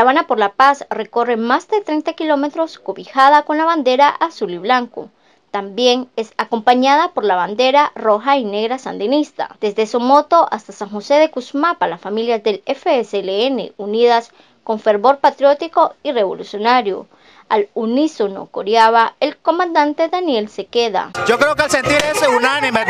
Caravana por la Paz recorre más de 30 kilómetros cobijada con la bandera azul y blanco. También es acompañada por la bandera roja y negra sandinista. Desde Somoto hasta San José de Cusmapa, las familias del FSLN unidas con fervor patriótico y revolucionario. Al unísono coreaba el comandante Daniel Sequeda. Yo creo que al sentir ese unánime,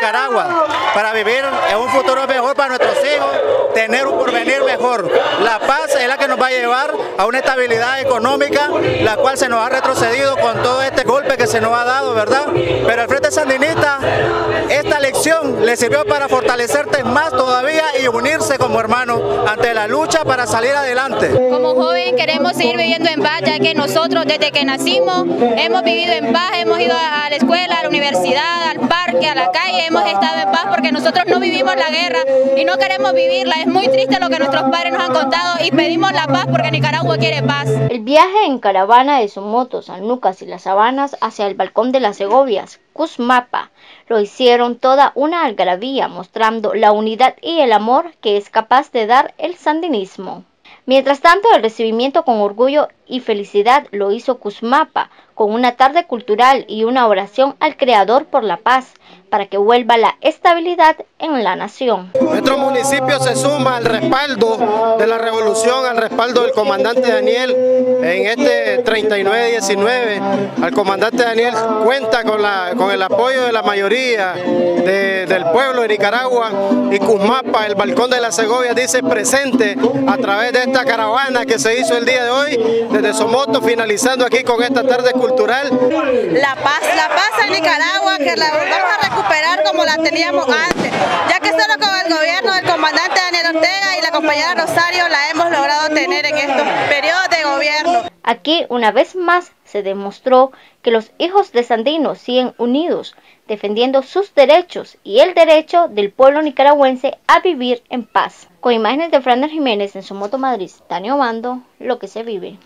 Nicaragua, para vivir en un futuro mejor para nuestros hijos, tener un porvenir mejor. La paz es la que nos va a llevar a una estabilidad económica, la cual se nos ha retrocedido con todo este golpe que se nos ha dado, ¿verdad? Pero el Frente Sandinista, esta lección le sirvió para fortalecerse más todavía y unirse como hermanos ante la lucha para salir adelante como joven queremos seguir viviendo en paz, ya que nosotros desde que nacimos hemos vivido en paz, hemos ido a la escuela, a la universidad, al parque, a la calle, hemos estado en paz porque nosotros no vivimos la guerra y no queremos vivirla. Es muy triste lo que nuestros padres nos han contado y pedimos la paz porque Nicaragua quiere paz. El viaje en caravana de Somoto, San Lucas y las Sabanas hacia el balcón de las Segovias, Cusmapa, lo hicieron toda una algarabía mostrando la unidad y el amor que es capaz de dar el sandinismo. Mientras tanto, el recibimiento con orgullo y felicidad lo hizo Cusmapa, con una tarde cultural y una oración al Creador por la paz, para que vuelva la estabilidad en la nación. Nuestro municipio se suma al respaldo de la revolución, al respaldo del comandante Daniel en este 39-19. Al comandante Daniel cuenta con, la, con el apoyo de la mayoría del pueblo de Nicaragua y Cusmapa, el balcón de la Segovia, dice presente a través de esta caravana que se hizo el día de hoy desde Somoto, finalizando aquí con esta tarde cultural. La paz, la paz en Nicaragua, que la vamos a recuperar como la teníamos antes, ya que solo con el gobierno del comandante Daniel Ortega y la compañera Rosario la hemos logrado tener en estos periodos de gobierno. Aquí una vez más se demostró que los hijos de Sandino siguen unidos, defendiendo sus derechos y el derecho del pueblo nicaragüense a vivir en paz. Con imágenes de Fernando Jiménez en su moto Madrid, Tania Obando, lo que se vive.